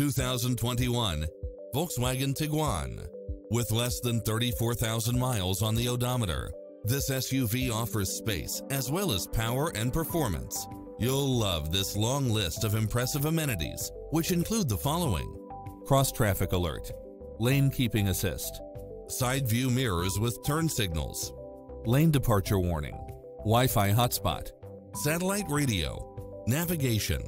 2021 Volkswagen Tiguan. With less than 34,000 miles on the odometer, this SUV offers space as well as power and performance. You'll love this long list of impressive amenities, which include the following. Cross-traffic alert, lane keeping assist, side view mirrors with turn signals, lane departure warning, Wi-Fi hotspot, satellite radio, navigation,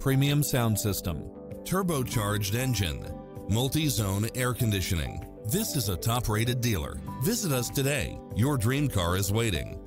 premium sound system, turbocharged engine, multi-zone air conditioning. This is a top-rated dealer. Visit us today. Your dream car is waiting.